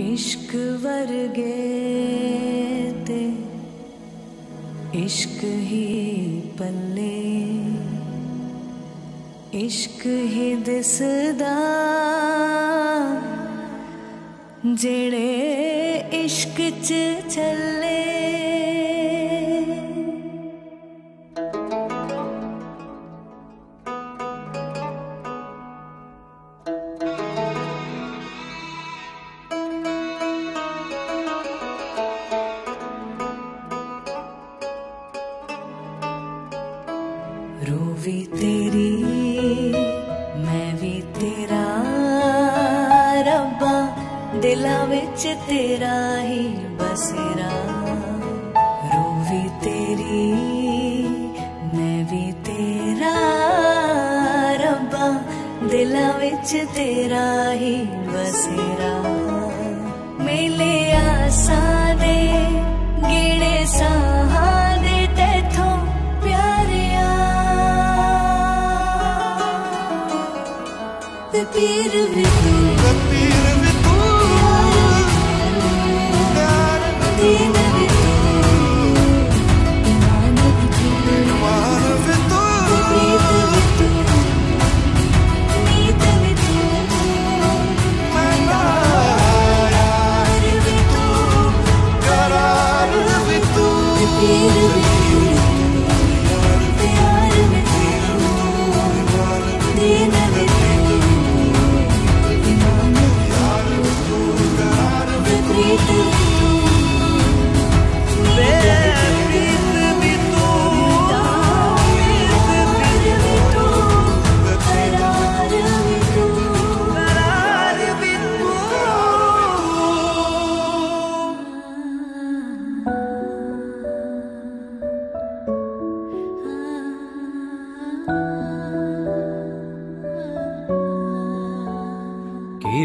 इश्क वर्गे ते इश्क ही पल्ले इश्क ही दिसदा जेड़े इश्क च चले भी तेरी मैं भी तेरा रब्बा दिला विच तेरा ही बसेरा। रूह भी तेरी मैं भी तेरा रब्बा दिला विच तेरा ही बसेरा ते पीर भी तू पीर भी तू प्यार भी दीन भी तू ईमान भी तू मान भी तू प्रीत भी तू नीत भी तू यार भी तू करार भी तू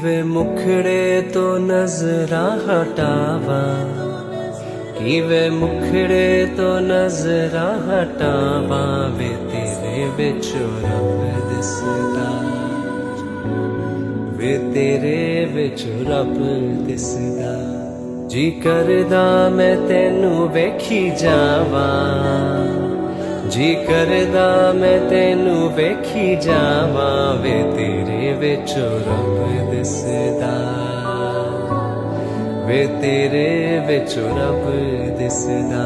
कीवे मुखड़े तो नजरा हटावा। कीवे मुखड़े तो नजरा हटावा वे तेरे बिचुरब दिसदा। वे तेरे हटा दिसदा। जी करदा मैं तेनू वेखी जावा। ਜੀ ਕਰਦਾ ਮੈਂ ਤੈਨੂੰ ਵੇਖੀ ਜਾਵਾਂ ਵੇ ਤੇਰੇ ਵਿੱਚ ਰੱਬ ਦਿਸਦਾ ਵੇ ਤੇਰੇ ਵਿੱਚ ਰੱਬ ਦਿਸਦਾ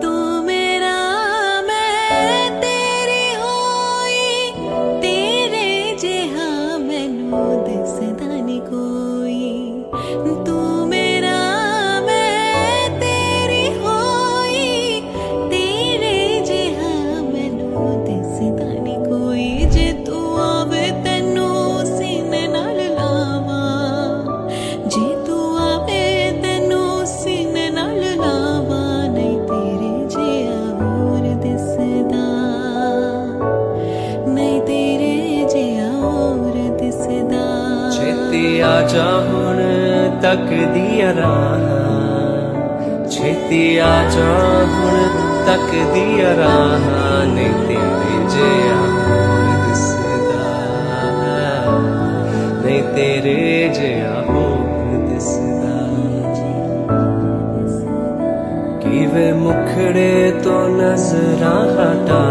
तू ਜਾ ਹੁਣ ਤੱਕਦੀ ਰਾਹ ਛੇਤੀ ਆ ਜਾ ਹੁਣ ਤੱਕਦੀ ਰਾਹ ਨਹੀਂ ਤੇਰੇ ਜਿਹਾ ਹੋਰ ਦਿਸਦਾ, ਨਹੀਂ ਤੇਰੇ ਜਿਹਾ ਹੋਰ ਦਿਸਦਾ। ਕਿਵੇਂ ਮੁਖੜੇ ਤੋਂ ਨਜ਼ਰਾਂ ਹਟਾਵਾਂ